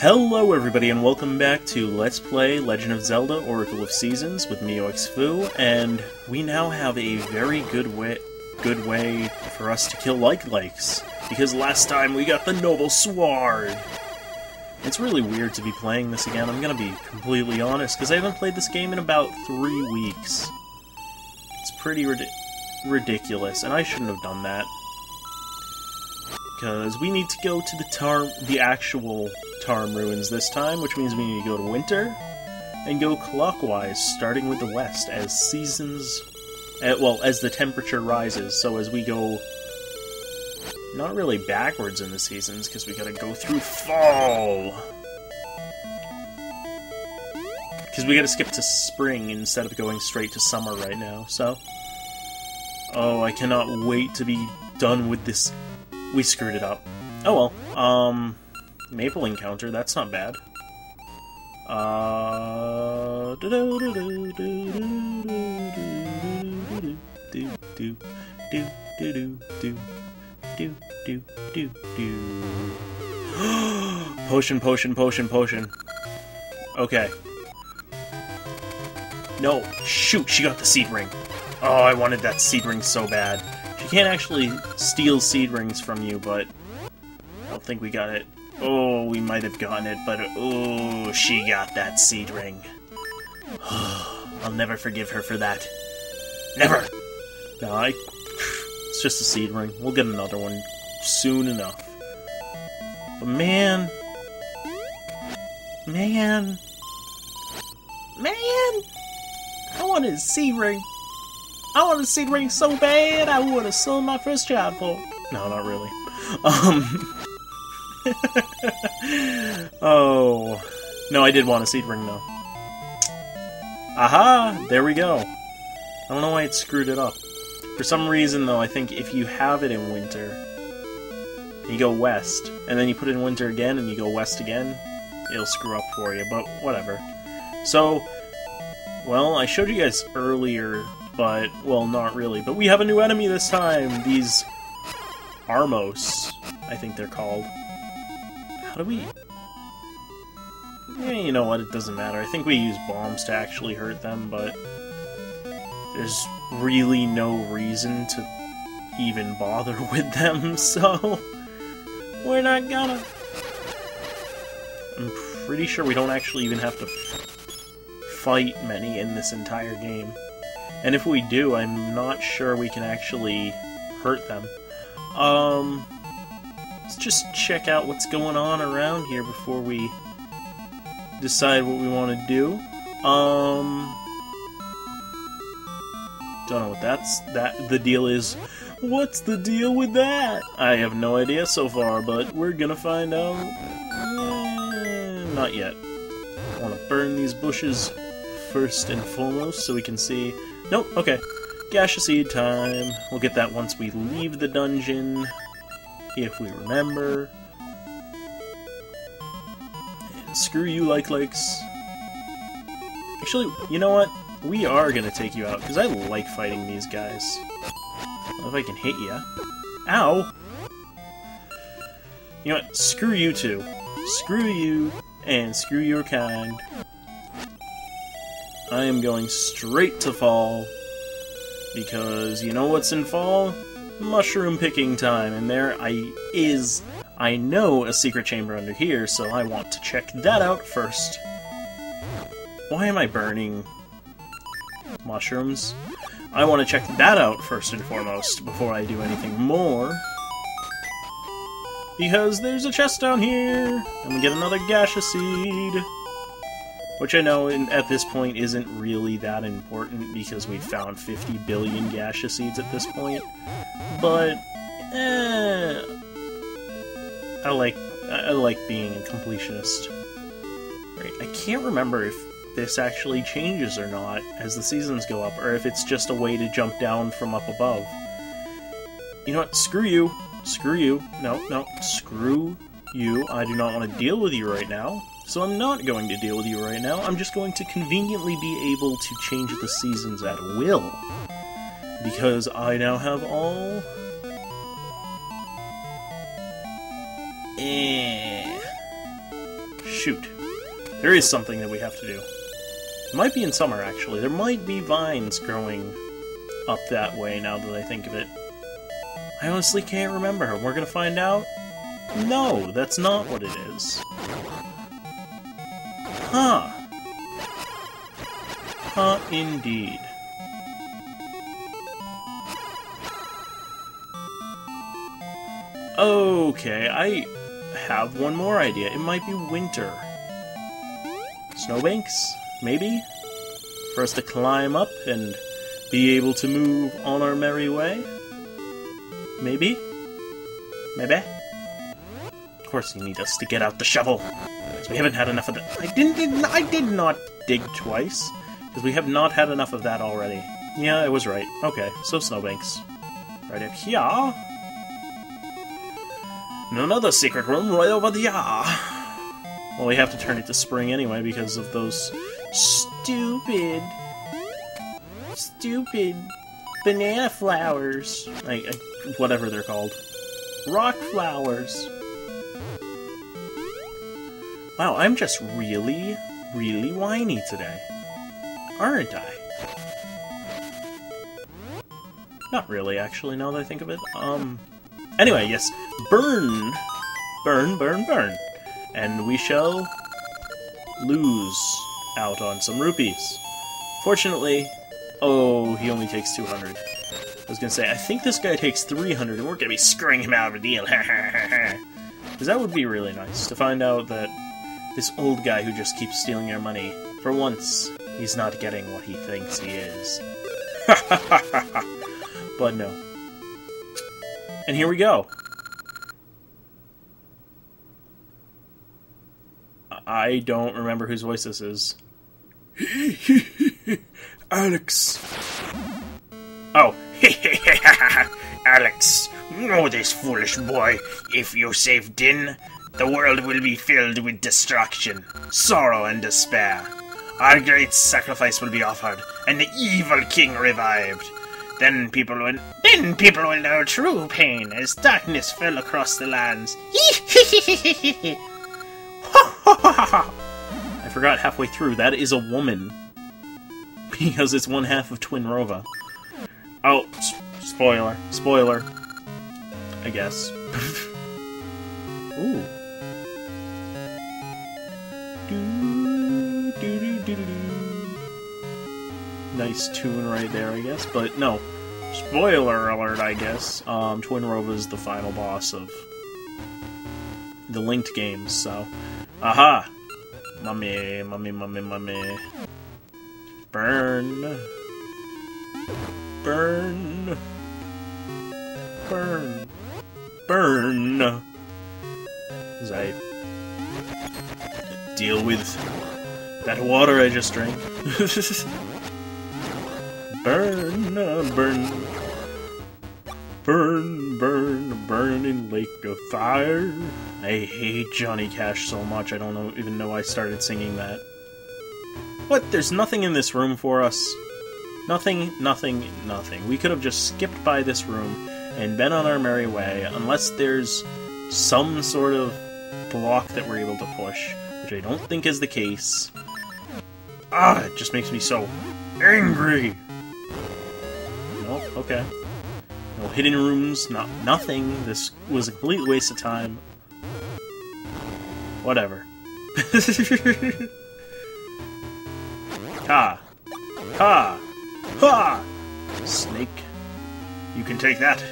Hello everybody and welcome back to Let's Play Legend of Zelda Oracle of Seasons with me, Foo, and we now have a very good way good way for us to kill like likes because last time we got the Noble Sword. It's really weird to be playing this again, I'm gonna be completely honest, because I haven't played this game in about three weeks. It's pretty rid ridiculous, and I shouldn't have done that. Because we need to go to the Tarm, the actual Tarm Ruins this time, which means we need to go to Winter, and go clockwise, starting with the west, as seasons... Uh, well, as the temperature rises, so as we go not really backwards in the seasons, because we gotta go through fall. Because we gotta skip to spring instead of going straight to summer right now, so... Oh, I cannot wait to be done with this. We screwed it up. Oh well. Um, Maple encounter, that's not bad. Potion, potion, potion, potion. Okay. No, shoot, she got the seed ring. Oh, I wanted that seed ring so bad. She can't actually steal seed rings from you, but I don't think we got it. Oh, we might have gotten it, but oh, she got that seed ring. I'll never forgive her for that. Never! No, I it's just a seed ring. We'll get another one soon enough. But man... Man... Man! I want a seed ring. I want a seed ring so bad I would have sold my first child for No, not really. Um... oh... No, I did want a seed ring, though. Aha! There we go. I don't know why it screwed it up. For some reason, though, I think if you have it in winter, you go west, and then you put it in winter again, and you go west again, it'll screw up for you, but whatever. So, well, I showed you guys earlier, but, well, not really, but we have a new enemy this time! These Armos, I think they're called. How do we... Yeah, you know what, it doesn't matter. I think we use bombs to actually hurt them, but... There's really no reason to even bother with them, so we're not gonna. I'm pretty sure we don't actually even have to fight many in this entire game. And if we do, I'm not sure we can actually hurt them. Um, let's just check out what's going on around here before we decide what we want to do. Um, don't know what that's that the deal is. What's the deal with that? I have no idea so far, but we're gonna find out. Eh, not yet. I want to burn these bushes first and foremost so we can see. Nope. Okay. Gasha seed time. We'll get that once we leave the dungeon, if we remember. And screw you, like likes. Actually, you know what? We are gonna take you out, because I like fighting these guys. if I can hit you. Ow! You know what? Screw you two. Screw you, and screw your kind. I am going straight to fall, because you know what's in fall? Mushroom picking time, and there I is, I know, a secret chamber under here, so I want to check that out first. Why am I burning mushrooms. I want to check that out first and foremost before I do anything more. Because there's a chest down here, and we get another Gasha seed. Which I know in, at this point isn't really that important because we've found 50 billion Gasha seeds at this point. But, eh, I like I like being a completionist. Right, I can't remember if this actually changes or not as the seasons go up, or if it's just a way to jump down from up above. You know what? Screw you. Screw you. No, no. Screw you. I do not want to deal with you right now. So I'm not going to deal with you right now. I'm just going to conveniently be able to change the seasons at will. Because I now have all... Eh... shoot. There is something that we have to do. It might be in summer, actually. There might be vines growing up that way now that I think of it. I honestly can't remember. We're gonna find out? No, that's not what it is. Huh. Huh, indeed. Okay, I have one more idea. It might be winter. Snowbanks? Maybe? For us to climb up and be able to move on our merry way? Maybe? Maybe? Of course you need us to get out the shovel. Because we haven't had enough of that. I didn't, did I did not dig twice. Because we have not had enough of that already. Yeah, I was right. Okay, so snowbanks. Right up here. And another secret room right over there. Well, we have to turn it to spring anyway because of those stupid, stupid banana flowers. I, I, whatever they're called. Rock flowers. Wow, I'm just really, really whiny today. Aren't I? Not really, actually, now that I think of it. Um, anyway, yes, burn! Burn, burn, burn. And we shall lose out on some rupees. Fortunately, oh, he only takes 200. I was gonna say, I think this guy takes 300, and we're gonna be screwing him out of a deal. Because that would be really nice, to find out that this old guy who just keeps stealing our money, for once, he's not getting what he thinks he is. but no. And here we go. I don't remember whose voice this is. Alex. Oh, Alex, know this foolish boy. If you save Din, the world will be filled with destruction, sorrow, and despair. Our great sacrifice will be offered, and the evil king revived. Then people will then people will know true pain as darkness fell across the lands. I forgot halfway through, that is a woman. Because it's one half of Twinrova. Oh, spoiler. Spoiler. I guess. Ooh. Nice tune right there, I guess. But no, spoiler alert, I guess. Um, Twinrova is the final boss of the linked games, so Aha! Mummy, mummy, mummy, mummy. Burn. Burn. Burn. Burn. As I deal with that water I just drank. burn, burn. Burn, burn, burning lake of fire. I hate Johnny Cash so much I don't know, even know I started singing that. What? There's nothing in this room for us? Nothing, nothing, nothing. We could have just skipped by this room and been on our merry way, unless there's some sort of block that we're able to push, which I don't think is the case. Ah, it just makes me so angry! Okay. No hidden rooms, not nothing. This was a complete waste of time. Whatever. ha! Ha! Ha! Snake. You can take that.